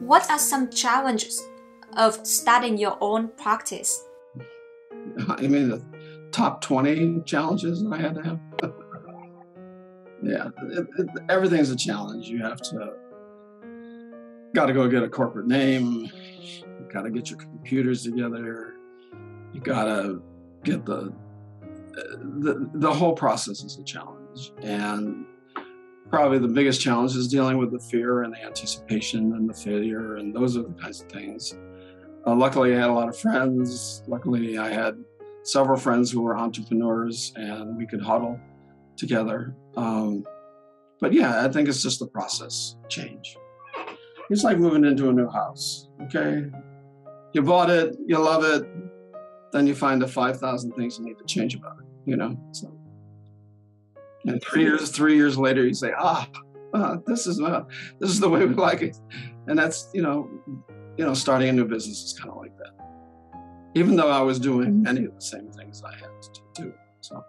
What are some challenges of starting your own practice? I mean, the top 20 challenges that I had to have. yeah, it, it, everything's a challenge. You have to, got to go get a corporate name, you got to get your computers together, you got to get the, uh, the, the whole process is a challenge. And probably the biggest challenge is dealing with the fear and the anticipation and the failure, and those are the kinds of things. Uh, luckily, I had a lot of friends. Luckily, I had several friends who were entrepreneurs, and we could huddle together. Um, but yeah, I think it's just the process change. It's like moving into a new house. Okay, you bought it, you love it, then you find the five thousand things you need to change about it. You know, so and three years, three years later, you say, ah, ah this is not, this is the way we like it. And that's, you know, you know, starting a new business is kind of like that. Even though I was doing many of the same things I had to do. So.